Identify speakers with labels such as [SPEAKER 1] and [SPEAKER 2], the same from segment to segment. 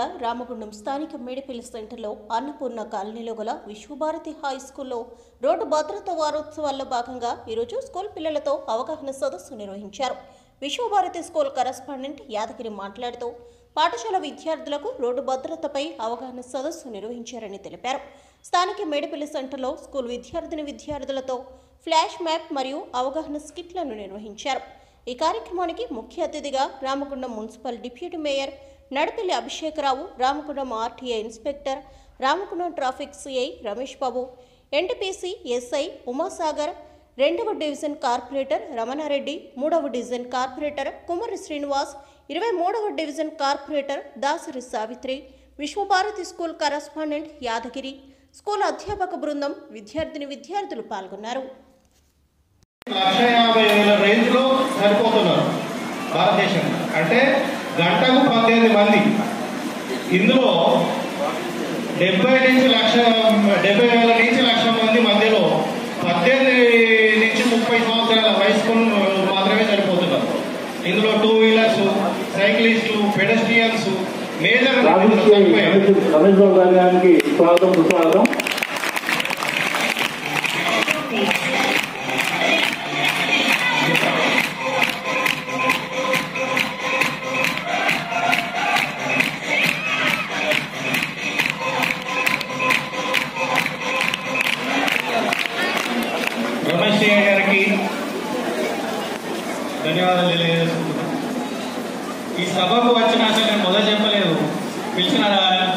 [SPEAKER 1] జిల్లా రామగుండం స్థానిక మేడిపల్లి సెంటర్లో అన్నపూర్ణ కాలనీలో గల విశ్వభారతి హై స్కూల్లో రోడ్డు భద్రతా వారోత్సవాల్లో భాగంగా ఈరోజు స్కూల్ పిల్లలతో అవగాహన సదస్సు నిర్వహించారు. విశ్వభారతి స్కూల్ కరస్పాండెంట్ యాదగిరి మాట్లాడుతూ పాఠశాల విద్యార్థులకు రోడ్డు భద్రతపై అవగాహన సదస్సు నిర్వహించారని తెలిపారు. స్థానిక మేడిపల్లి సెంటర్లో స్కూల్ విద్యార్థిని విద్యార్థులతో ఫ్లాష్ మ్యాప్ మరియు అవగాహన స్కిట్లను నిర్వహించారు. ఈ కార్యక్రమానికి ముఖ్య అతిథిగా Ramagundam municipal deputy mayor Nadapalli Abhishek Rao Ramagundam RTI inspector Ramagundam traffic CI Ramesh Babu NTPC SI Umasagar రెండవ డివిజన్ కార్పొరేటర్ రమణారెడ్డి మూడవ డివిజన్ కార్పొరేటర్ కుమారి శ్రీనివాస్ ఇరవై మూడవ division corporator Dasari Savitri Vishwabharati school correspondent Yadagiri school అధ్యాపక బృందం విద్యార్థిని విద్యార్థులు పాల్గొన్నారు.
[SPEAKER 2] భారతదేశం. అంటే గంటకు పద్దెనిమిది మంది. ఇందులో డెబ్బై నుంచి లక్ష డెబ్బై వేల నుంచి లక్ష మంది మధ్యలో పద్దెనిమిది నుంచి ముప్పై సంవత్సరాల వయసుకు మాత్రమే సరిపోతున్నారు ఇందులో టూ వీలర్స్ సైక్లిస్టులు పెడస్ట్రియన్స్ మేజర్
[SPEAKER 3] రాజకీయ
[SPEAKER 2] ధన్యవాదాలు తెలియజేసుకుంటున్నాను ఈ సభకు వచ్చిన అసలు నేను మొదలు చెప్పలేదు. పిలిచిన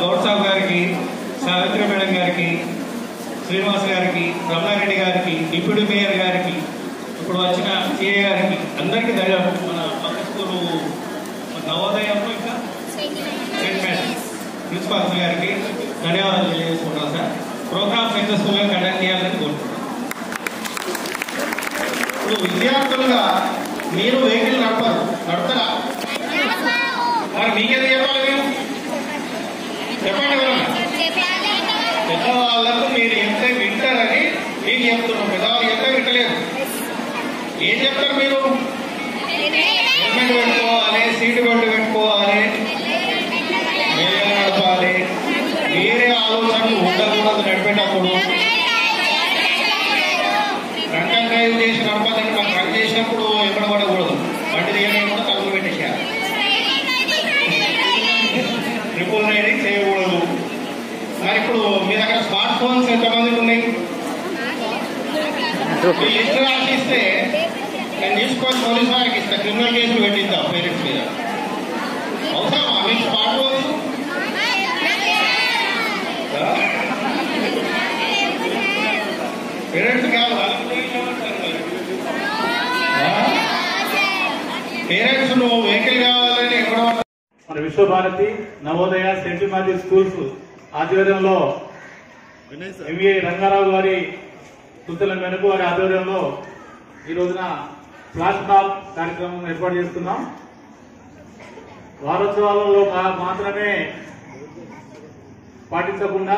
[SPEAKER 2] గౌడ్ సాబ్ గారికి సావిత్రి మేడం గారికి శ్రీనివాస్ గారికి రమణారెడ్డి గారికి డిప్యూటీ మేయర్ గారికి ఇప్పుడు వచ్చిన సిఏ గారికి అందరికీ ధన్యవాదాలు. మన పక్క స్కూలు నవోదయంలో ఇంకా? ప్రిన్సిపాల్స్ గారికి ధన్యవాదాలు తెలియజేసుకుంటాను సార్. ప్రోగ్రామ్ సక్సెస్ఫుల్గా కండక్ట్ చేయాలని కోరుకుంటున్నాను ఇప్పుడు విద్యార్థులుగా మీరు వెహికల్ నడపరు నడపరా? మరి మీకేది చెప్పాలి మేము చెప్పండి ఎవరన్నా. పెద్దవాళ్ళకు మీరు ఎంత వింటారని మీకు చెప్తున్నాం. పెద్దవాళ్ళు ఎంత వింటలేదు ఏం చెప్తారు మీరు? హెల్మెట్ పెట్టుకోవాలి సీటు బెల్ట్ పెట్టుకోవాలి వేగంగా నడపాలి. వేరే ఆలోచనలు ఉండకూడదు నడిపేటప్పుడు డ్రంక్ అండ్ డ్రైవ్ చేసి నడపదండి మనం డ్రంక్ చేసినప్పుడు ఎక్కడ పడకూడదు బండి తీయకుండా తలుపు పెట్టేసేయాలి ట్రిపుల్ రైడింగ్ చేయకూడదు మరి ఇప్పుడు మీ దగ్గర స్మార్ట్ ఫోన్స్ ఎంతమందికి ఉన్నాయి మీ లిస్ట్ రాసిస్తే నేను తీసుకొని పోలీస్ వారికి ఇస్తా క్రిమినల్ కేసులు పెట్టిద్దాం పేరెంట్స్ మీద అవసరమా మీకు స్మార్ట్ ఫోన్స్ పేరెంట్స్ కాదు పేరెంట్స్ నువ్వు వెహికల్ కావాలని ఎక్కడ
[SPEAKER 3] మన Vishwabharati Navodaya saint Matthew schools ఆధ్వర్యంలో ఎంఏ రంగారావు గారి సూచనల మేరకు వారి ఆధ్వర్యంలో ఈ రోజున ఫ్లాష్ మాప్ కార్యక్రమం ఏర్పాటు చేస్తున్నాం. వారోత్సవాలలో మాత్రమే పాటించకుండా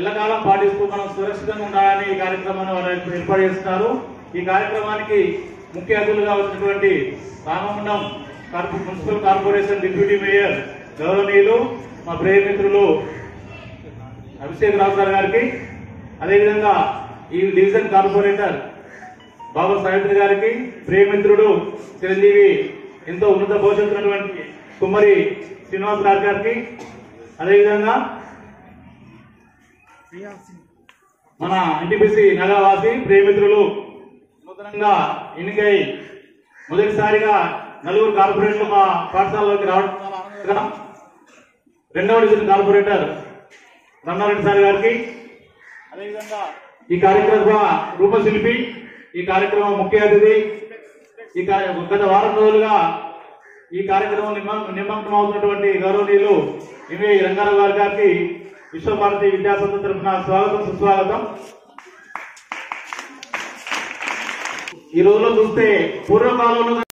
[SPEAKER 3] ఎల్లకాలం పాటిస్తూ మనం సురక్షితంగా ఉండాలని ఈ కార్యక్రమాన్ని వారు ఏర్పాటు చేస్తున్నారు. ఈ కార్యక్రమానికి ముఖ్య అతిథులుగా వచ్చినటువంటి Ramagundam municipal corporation deputy mayor గౌరవనీయులు మా ప్రియమిత్రులు అభిషేక్ రావు సార్ గారికి అదేవిధంగా ఈ డివిజన్ కార్పొరేటర్ బాబా సావిత్రి గారికి ప్రియమిత్రుడు చిరంజీవి ఎంతో ఉన్నత భవిష్యత్తున్నటువంటి కుమ్మరి శ్రీనివాస్ రావు గారికి అదేవిధంగా మన ఎన్టీపీసీ నగరవాసి ప్రియమిత్రులు నూతనంగా ఎన్నికై మొదటిసారిగా నలుగురు కార్పొరేటర్లు మా పాఠశాలలోకి రావడం రెండవ డివిజన్ కార్పొరేటర్ రమణారెడ్డి సార్ గారికి. అదేవిధంగా ఈ కార్యక్రమ రూపశిల్పి ఈ కార్యక్రమం ముఖ్య అతిథి ఈ గత వారం రోజులుగా ఈ కార్యక్రమం నిమ- నిమగ్నం అవుతున్నటువంటి గౌరవనీయులు ఎంఏ రంగారావు గారి గారికి విశ్వభారతి విద్యాసంస్థ తరఫున స్వాగతం సుస్వాగతం. ఈ రోజులో చూస్తే పూర్వకాలంలో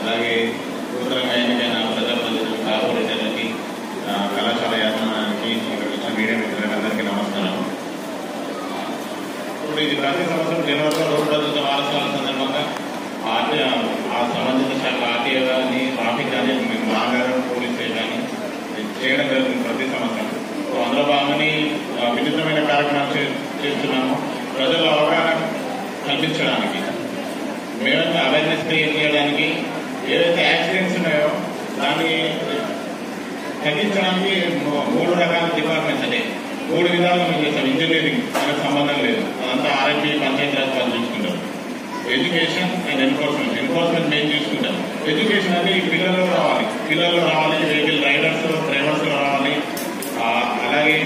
[SPEAKER 4] అలాగే నూతనంగా ఎన్నికైన ప్రజాప్రతినిధులు కళాశాల యాజమాన్యానికి ఇక్కడ మీడియా మిత్రులందరికీ నమస్కారం.
[SPEAKER 5] ఇప్పుడు ఇది ప్రతి సంవత్సరం నిర్వహణ రోడ్డు రద్దు వారసాల సందర్భంగా ఆర్టీఐ ఆ సంబంధిత శాఖ ఆర్టీఐ కానీ ట్రాఫిక్ కానీ మేము మాగారం పోలీస్ కానీ చేయడం జరుగుతుంది ప్రతి సంవత్సరం. సో అందులో భాగమని విచిత్రమైన కార్యక్రమాలు చేస్తున్నాము. ప్రజల అవగాహన కల్పించడానికి మేమంతా అవేర్నెస్ క్రియేట్ చేయడానికి ఏవైతే యాక్సిడెంట్స్ ఉన్నాయో దాన్ని తగ్గించడానికి మూడు రకాల డిపార్ట్మెంట్స్ అంటే మూడు విధాలు మేము చేస్తాం. ఇంజనీరింగ్ మనకు సంబంధం లేదు. అదంతా ఆర్ఎంపీ పంచాయతీరాజ్ వాళ్ళు చూసుకుంటాం ఎడ్యుకేషన్ అండ్ ఎన్ఫోర్స్మెంట్ ఎన్ఫోర్స్మెంట్ మేము చూసుకుంటాం. ఎడ్యుకేషన్ అంటే ఈ పిల్లలు రావాలి. పిల్లలు రావాలి వెహికల్ రైడర్స్ డ్రైవర్స్ రావాలి ఆ, అలాగే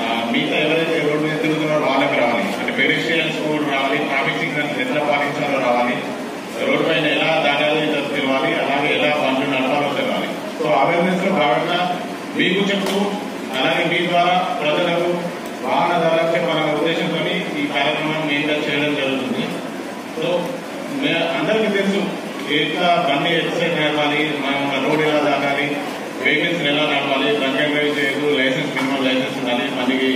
[SPEAKER 5] ఆ, మిగతా ఎవరైతే రోడ్డు మీద తిరుగుతున్నారో వాళ్ళకి రావాలి అంటే పెడిస్ట్రియన్స్ కూడా రావాలి ట్రాఫిక్ సిగ్నల్స్ ఎట్లా పాటించాలో రావాలి రోడ్డు పైన ఎలా దాటాలో తెలియాలి అలాగే ఎలా బండ్లు నడపాలో తెలియాలి సో అవేర్నెస్లో భాగంగా మీకు చెప్తూ అలాగే మీ ద్వారా ప్రజలకు వాహన వాహనదారులకు మన ఉద్దేశంతో ఈ కార్యక్రమం మెయిన్గా చేయడం జరుగుతుంది. సో మే- అందరికీ తెలుసు ఎట్లా బండి ఎక్సైజ్ నడపాలి మనం రోడ్ ఎలా దాటాలి వెహికల్స్ ఎలా నడపాలి డ్రంక్ డ్రైవ్ చేయదు లైసెన్స్ మినిమం లైసెన్స్ ఉండాలి బండికి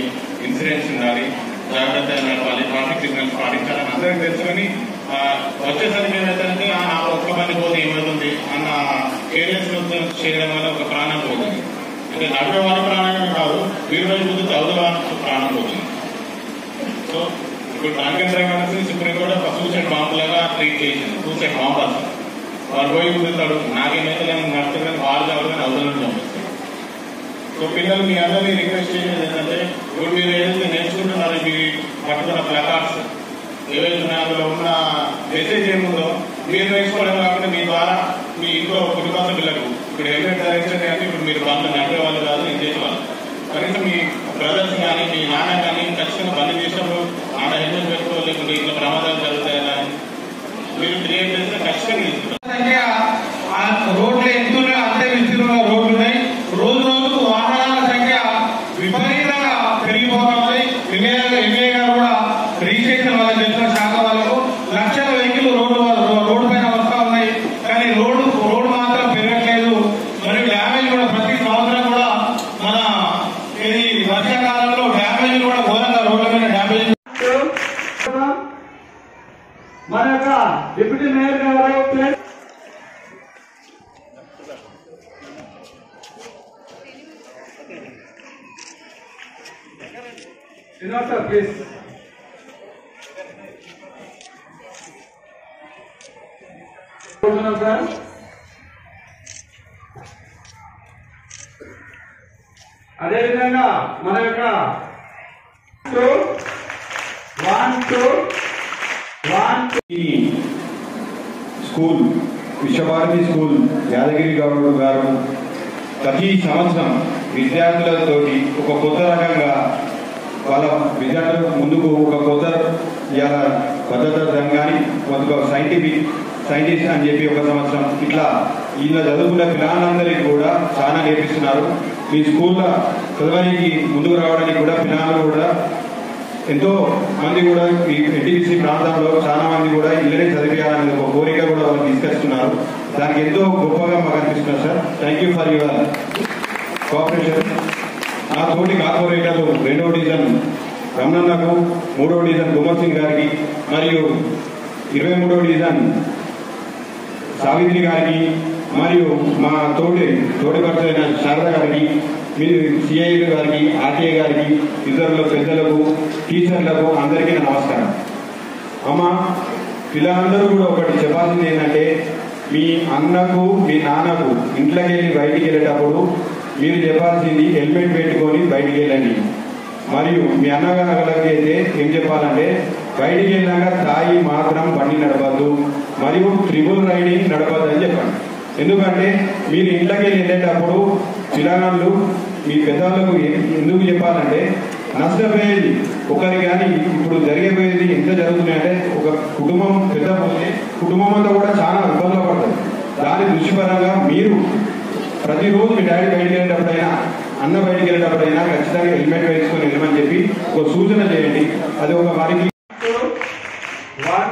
[SPEAKER 5] ఇన్సూరెన్స్ ఉండాలి జాగ్రత్తగా నడపాలి ట్రాఫిక్ సిగ్నల్స్ పాటించాలని అందరికీ తెలుసు కానీ వచ్చేసరికి ఏమవుతుందంటే ఆ, ఒక్క బండి పోతే ఏమవుతుంది అన్న కేరియస్ చేయడం వల్ల ఇది నడిపే వారి ప్రాణమే కాదు వీరి వైపు పోతే అవతల ప్రాణం పోతుంది. సో ఇప్పుడు డ్రంక్ అండ్ సుప్రీంకోర్టు ఒక సూసైడ్ బాంబ్ లాగా ట్రీట్ చేసింది. సూసైడ్ బాంబ్ అసలు వాడు పోయి కుదురుతాడు నాకేమైతే నేను నడుతున్నాను వాళ్ళు కావాలి కానీ అవతల సో పిల్లలు మీ అందరినీ రిక్వెస్ట్ చేసేది ఏంటంటే ఇప్పుడు మీరు ఏదైతే నేర్చుకుంటున్నారో మీరు పట్టుకున్న ప్లకార్డ్స్ ఏవైతే అందులో ఉన్న మెసేజ్ ఏముందో మీరు నేర్చుకోవడం కాకుండా మీ ద్వారా మీ ఇంట్లో కుటుంబ సభ్యులకు మీరు హెల్మెట్ ధరించండి అంటే ఇప్పుడు మీరు బండ్లు నడిపే వాళ్ళు కాదు నేను చేసేవాళ్ళు. కనీసం మీ బ్రదర్స్ కానీ మీ నాన్న కానీ ఖచ్చితంగా బండి చేసినప్పుడు నాన్న హెల్మెట్ పెట్టుకో లేకుంటే ఇట్లా ప్రమాదాలు జరుగుతాయని మీరు క్రియేట్ చేస్తే ఖచ్చితంగా తీసుకుంటారు
[SPEAKER 2] సంఖ్య ఆ రోడ్లు ఎంతున్నాయో అంతే విస్తీర్ణంలో రోడ్లు ఉన్నాయి రోజు రోజుకు వాహనాల సంఖ్య విపరీతంగా పెరిగిపోతుంది ఎంఏ ఎంఏ గారు కూడా రిజిస్ట్రేషన్ వాళ్ళకి తెలిసిన శాఖ వాళ్ళకు లక్షల వెహికల్ రోడ్డు రోడ్డు పైన వస్తా ఉన్నాయి కానీ రోడ్డు రోడ్డు మాత్రం పెరగట్లేదు మరియు డ్యామేజ్ కూడా ప్రతి సంవత్సరం కూడా మన ఇది వర్షాకాలంలో డ్యామేజ్ కూడా ఘోరంగా రోడ్ల మీద డ్యామేజ్
[SPEAKER 3] మన యొక్క డిప్యూటీ మేయర్ గారు plus Srinivas sir please sir. అదేవిధంగా మన యొక్క two one two. One
[SPEAKER 6] school Vishwabharati school Yadagiri గౌరవ గారు ప్రతి సంవత్సరం విద్యార్థులతో ఒక కొత్త రకంగా వాళ్ళ విద్యార్థులకు ముందుకు ఒక కొత్త ఇవాళ భద్రత రంగాన్ని ఒక సైంటిఫిక్ సైంటిస్ట్ అని చెప్పి ఒక సంవత్సరం ఇట్లా ఇలా చదువుకున్న పిల్లలందరికీ కూడా చాలా నేర్పిస్తున్నారు. మీ స్కూల్లో చదవడానికి ముందుకు రావడానికి కూడా పిల్లలు కూడా ఎంతో మంది కూడా ఈ ఎన్టీసీ ప్రాంతంలో చాలా మంది కూడా ఇళ్ళనే చదివేయాలనే ఒక కోరిక కూడా వాళ్ళు తీసుకొస్తున్నారు. దానికి ఎంతో గొప్పగా మాకు అనిపిస్తున్నారు sir. Thank you for your cooperation నా తోటి కార్పొరేటర్లు రెండవ డివిజన్ రమణన్నకు మూడవ డివిజన్ గుమర్ సింగ్ గారికి మరియు ఇరవై మూడవ డివిజన్ సావిత్రి గారికి మరియు మా తోటి తోటి పడుతున్న శారద గారికి మీరు సిఐ గారికి ఆర్టీఐ గారికి ఇతరుల పెద్దలకు టీచర్లకు అందరికీ నమస్కారం. అమ్మ పిల్లలందరూ కూడా ఒకటి చెప్పాల్సింది ఏంటంటే మీ అన్నకు మీ నాన్నకు ఇంట్లోకి వెళ్ళి బయటికి వెళ్ళేటప్పుడు మీరు చెప్పాల్సింది హెల్మెట్ పెట్టుకొని బయటికి వెళ్ళండి. మరియు మీ అన్నగారికి అయితే ఏం చెప్పాలంటే బయటికి వెళ్ళాక తాయి మాత్రం బండి నడపద్దు. మరియు ట్రిబుల్ రైడింగ్ నడపద్దని అని చెప్పండి ఎందుకంటే మీరు ఇంట్లోకి వెళ్ళి వెళ్ళేటప్పుడు పిల్లగాళ్ళు మీ పెద్దవాళ్ళకు ఎందుకు చెప్పాలంటే నష్టపోయేది. ఒకరి కానీ ఇప్పుడు జరిగిపోయేది ఎంత జరుగుతున్నాయంటే ఒక కుటుంబం పెద్ద పోతే కుటుంబం అంతా కూడా చాలా ఇబ్బందులు పడుతుంది. దాని దృష్టిపరంగా మీరు ప్రతిరోజు మీ డాడీ బయటికి వెళ్ళేటప్పుడైనా అన్న బయటికి వెళ్ళేటప్పుడైనా ఖచ్చితంగా హెల్మెట్ వేసుకొని వెళ్ళమని చెప్పి ఒక సూచన చేయండి. అది ఒక వారికి
[SPEAKER 3] వన్